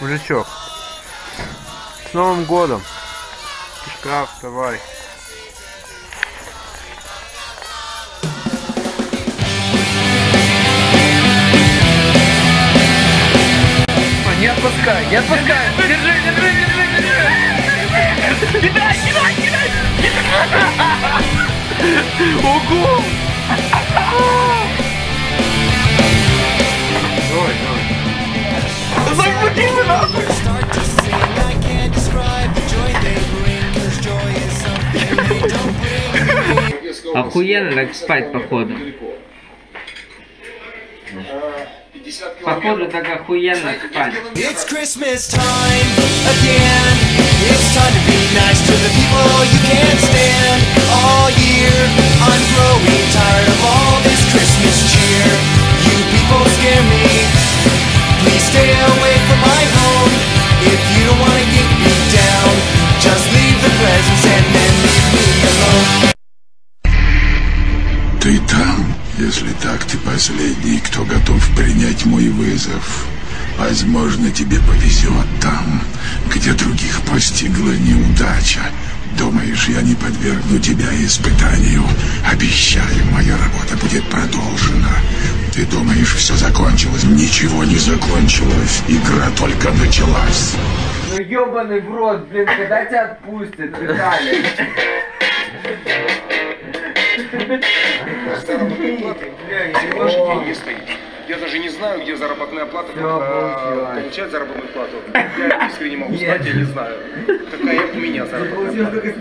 Мужичок. С Новым годом. Штраф, давай. Не отпускай, не отпускай! Держи, держи, держи, держи! Кидай, кидай, кидай! Ого! Охуенно так спать, походу. Походу так охуенно спать. It's Christmas time again. It's time to be nice to the people you can't stand там? Если так, ты последний, кто готов принять мой вызов. Возможно, тебе повезет там, где других постигла неудача. Думаешь, я не подвергну тебя испытанию? Обещаю, моя работа будет продолжена. Ты думаешь, все закончилось? Ничего не закончилось. Игра только началась. Ну ебаный в рот, блин, когда тебя отпустят, Виталий? Заработная плата. Ваши деньги стоит. Я даже не знаю, где заработная плата, как а, получать заработную плату. Я искренне могу сказать, я не знаю. Какая у меня заработная плата.